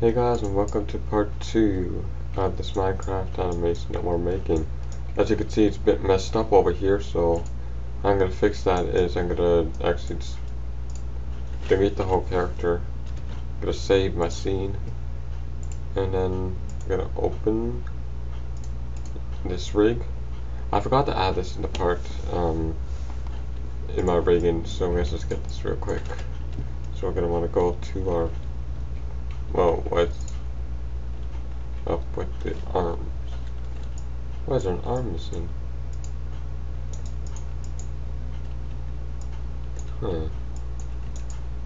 Hey guys and welcome to part 2 of this Minecraft animation that we're making. As you can see it's a bit messed up over here so I'm going to fix that is I'm going to actually delete the whole character. I'm going to save my scene and then I'm going to open this rig. I forgot to add this in the part um, in my rigging so let's just get this real quick. So we're going to want to go to our well, what's up with the arms? Why is there an arm missing? Huh.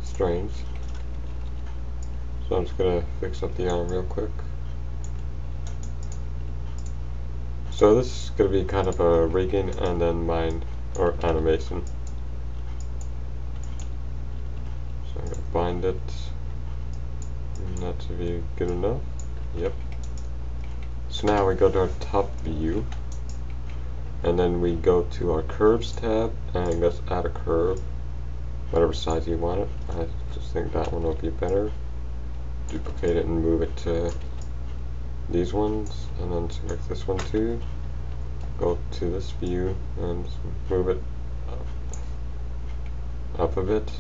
Strange. So I'm just gonna fix up the arm real quick. So this is gonna be kind of a rigging and then mine or animation. So I'm gonna bind it. Not to be good enough. Yep. So now we go to our top view. And then we go to our curves tab and let's add a curve. Whatever size you want it. I just think that one will be better. Duplicate it and move it to these ones. And then select this one too. Go to this view and move it up, up a bit.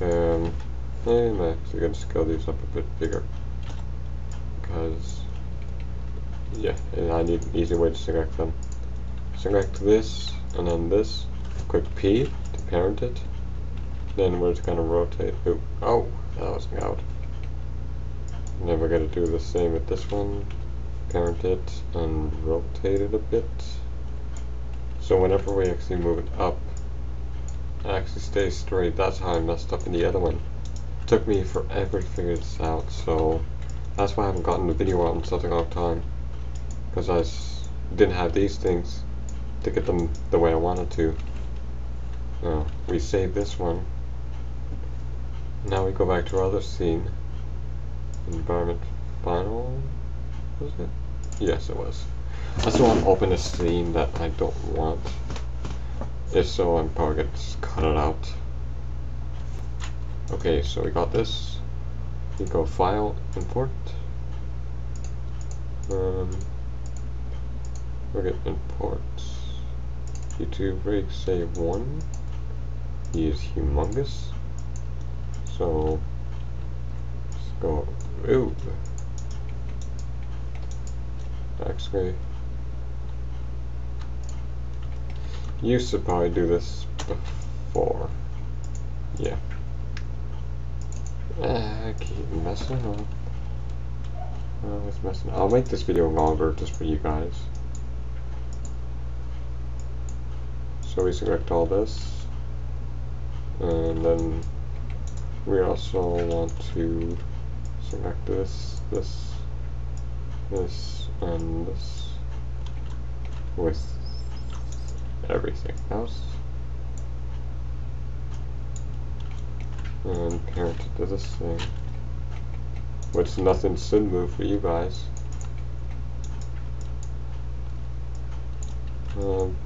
Um, I'm actually going to scale these up a bit bigger. Because, yeah, I need an easy way to select them. Select this, and then this. Click P to parent it. Then we're just going to rotate. Ooh, oh, that was out. Then we're going to do the same with this one. Parent it and rotate it a bit. So whenever we actually move it up, it actually stays straight. That's how I messed up in the other one took me forever to figure this out, so that's why I haven't gotten the video out in such a long time. Because I didn't have these things to get them the way I wanted to. Now, we save this one. Now we go back to our other scene. Environment final, was it? Yes, it was. I just want to open a scene that I don't want. If so, I'm probably going to cut it out. Okay, so we got this. We go File, Import. Um, we're gonna import YouTube rig save one. He is humongous. So let's go. Ooh. Used to probably do this before. Yeah. Eh, I keep messing up. Always messing I'll make this video longer just for you guys. So we select all this. And then we also want to select this, this, this, and this with everything else. And parent to this thing. Which nothing should move for you guys. Um,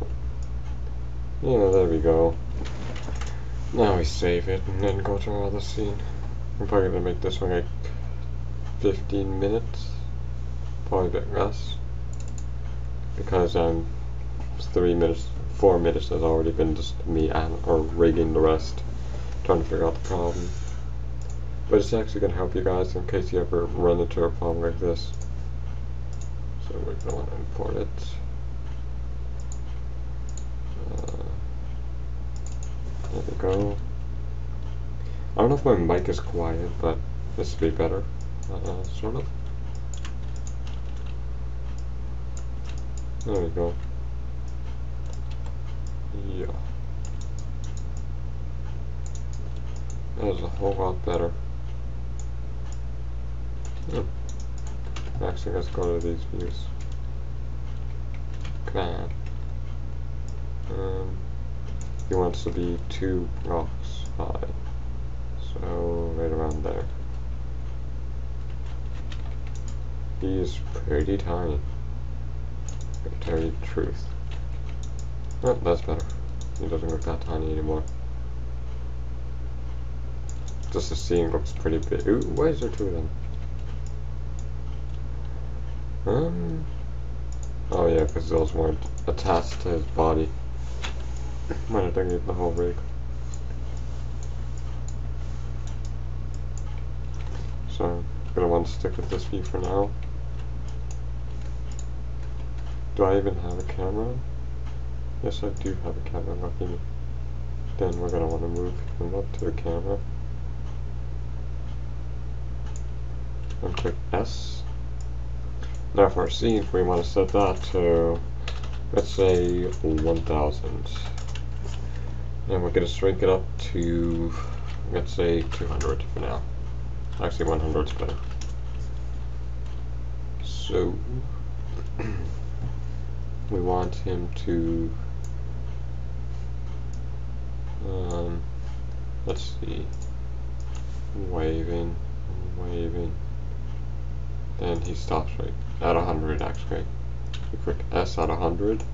yeah, there we go. Now we save it and then go to our other scene. I'm probably gonna make this one like 15 minutes. Probably a bit less. Because I'm um, 3 minutes, 4 minutes has already been just me and or rigging the rest trying to figure out the problem. But it's actually going to help you guys in case you ever run into a problem like this. So we're going to import it. Uh, there we go. I don't know if my mic is quiet, but this would be better. Uh, sort of. There we go. Yeah. That was a whole lot better. Hmm. Actually, let's go to these views. Command. Um, he wants to be two blocks high. So, right around there. He is pretty tiny. To tell you the truth. Oh, that's better. He doesn't look that tiny anymore. Just the scene looks pretty big. Ooh, why is there two of them? Um. Oh yeah, because those weren't attached to his body. Might have done the whole rig. So I'm gonna want to stick with this view for now. Do I even have a camera? Yes, I do have a camera, lucky. Then we're gonna want to move him up to the camera. And click S. Now for scene, we want to set that to, let's say, 1000. And we're going to shrink it up to, let's say, 200 for now. Actually, 100 is better. So, we want him to, um, let's see, waving, waving. Then he stops right at 100 actually. We click S at 100.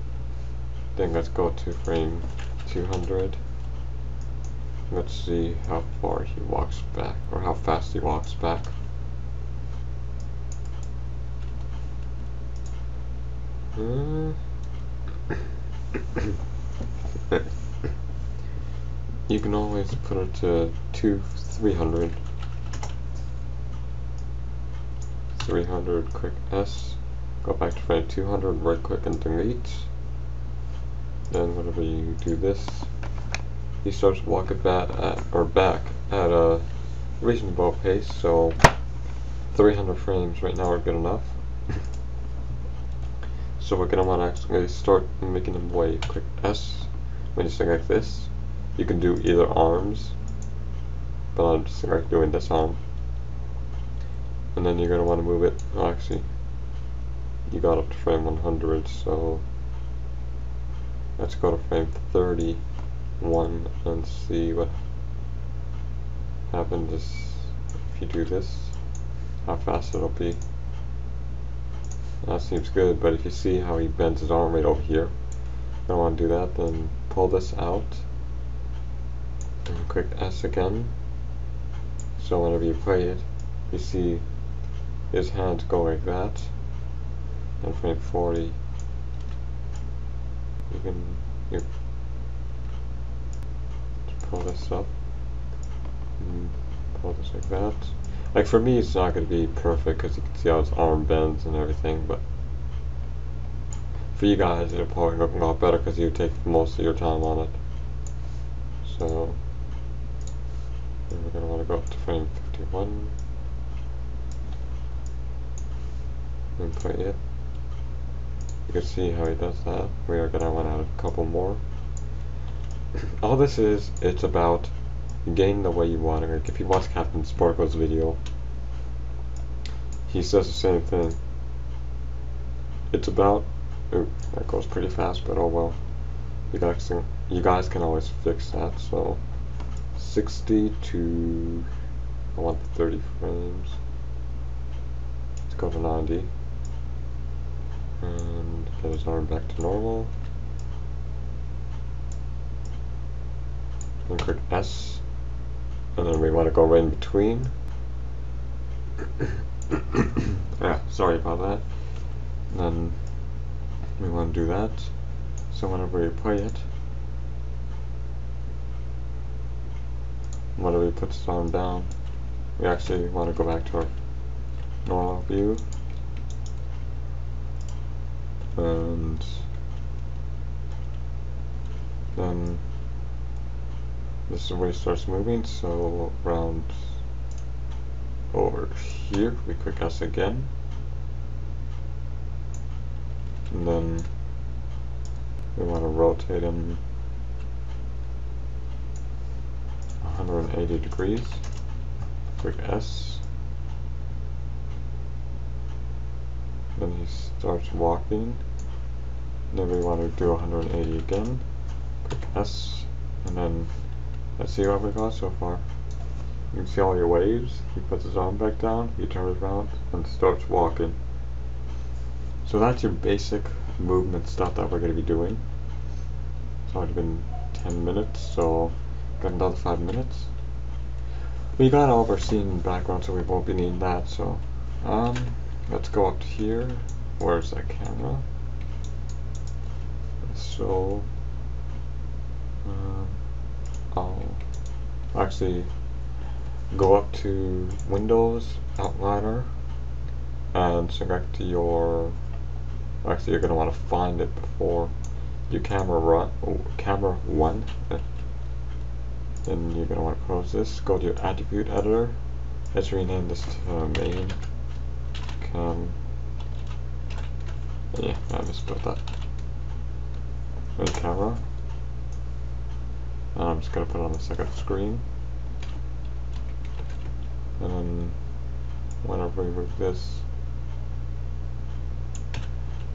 Then let's go to frame 200. Let's see how far he walks back, or how fast he walks back. Uh, you can always put it to two, 300. 300, click S, go back to frame 200, right click and delete. Then whenever you do this, he starts walking back at, or back at a reasonable pace, so 300 frames right now are good enough. so we're gonna want to actually start making him wave. Click S when you select this. You can do either arms, but I'm just like doing this arm and then you're going to want to move it. Oh, actually you got up to frame 100 so let's go to frame 31 and see what happens if you do this how fast it'll be. That seems good but if you see how he bends his arm right over here I don't want to do that then pull this out and click S again. So whenever you play it you see his hands go like that. And frame 40 you can you pull this up. And pull this like that. Like for me it's not going to be perfect because you can see how his arm bends and everything but for you guys it'll probably look a lot better because you take most of your time on it. So we're going to want to go up to frame 51 and it. You can see how he does that. We are going to want out a couple more. All this is, it's about getting the way you want it. Like if you watch CaptainSparklez video, he says the same thing. It's about, ooh, that goes pretty fast, but oh well. You guys can, you guys can always fix that, so 60 to, I want 30 frames. Let's go to 90 and his arm back to normal. And click S, and then we want to go right in between. yeah, sorry about that. And then we want to do that. So whenever we play it, whenever we put his arm down, we actually want to go back to our normal view and then this is it starts moving. So around over here we click S again. And then we want to rotate him 180 degrees. Click S then he starts walking. Then we want to do 180 again. Click S and then let's see what we got so far. You can see all your waves. He puts his arm back down. He turns around and starts walking. So that's your basic movement stuff that we're going to be doing. It's already been 10 minutes so got another 5 minutes. We got all of our scene background, so we won't be needing that. So, um, let's go up here. Where's that camera? So, um, I'll actually go up to Windows, Outliner, and select your. Actually, you're gonna want to find it before your camera run. Oh, camera one. Then you're gonna want to close this. Go to your attribute editor. Let's rename this to main Um, cam. Yeah, I just misspelled that. Main camera. And I'm just gonna put it on the second screen. And then whenever we move this,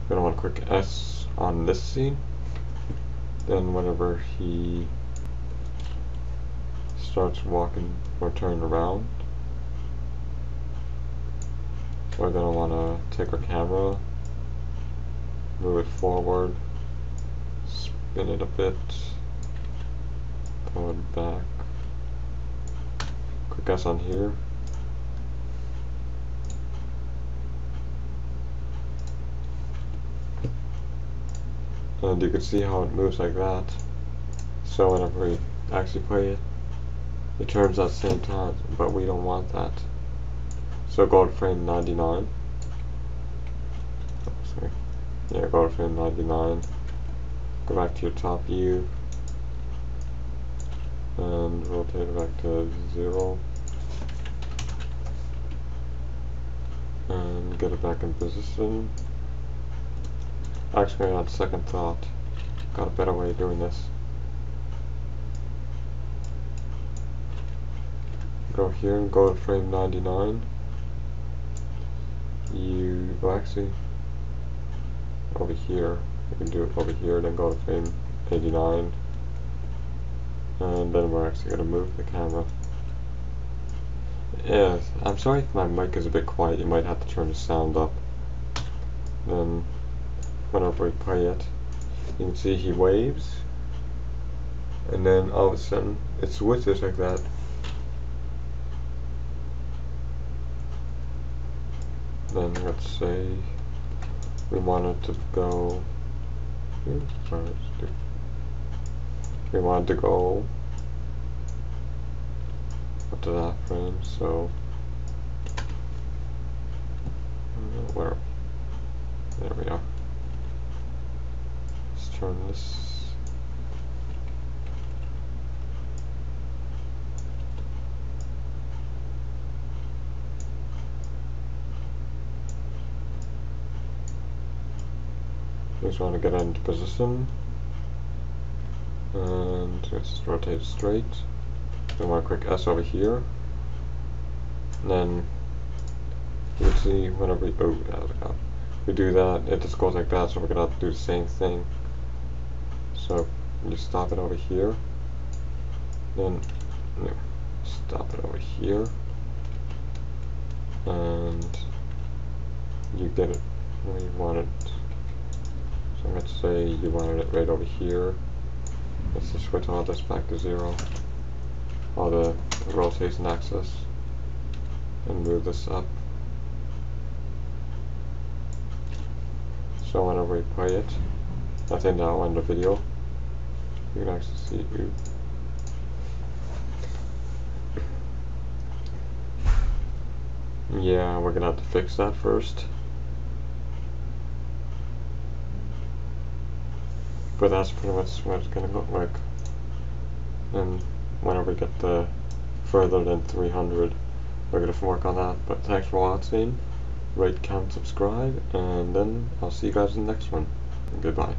we're gonna want to click S on this scene. Then whenever he starts walking or turning around. We're going to want to take our camera, move it forward, spin it a bit, pull it back, click us on here. And you can see how it moves like that. So whenever we actually play it, it turns at the same time, but we don't want that. So go to frame 99. sorry. Yeah, go frame 99. Go back to your top view. And rotate it back to 0. And get it back in position. Actually, on second thought, got a better way of doing this. go here and go to frame 99 you go actually over here we can do it over here then go to frame 89 and then we're actually going to move the camera. Yeah I'm sorry if my mic is a bit quiet you might have to turn the sound up. Then whenever we play it you can see he waves and then all of a sudden it switches like that then let's say we wanted to go we wanted to go up to that frame, so where? There we are. Let's turn this just want to get into position. And just rotate straight. Want to click S over here. And then you can see whenever we, oh, we do that it just goes like that so we're gonna have to do the same thing. So you stop it over here. Then no, stop it over here. And you get it where you want it so let's say you wanted it right over here. Let's just switch all this back to zero. All the, the rotation axis. And move this up. So whenever we play it, I think now end the video. You can actually see you. Yeah, we're gonna have to fix that first. But that's pretty much what it's gonna look like. And whenever we get the further than 300 we're gonna work on that. But thanks for watching. Rate comment subscribe and then I'll see you guys in the next one. Goodbye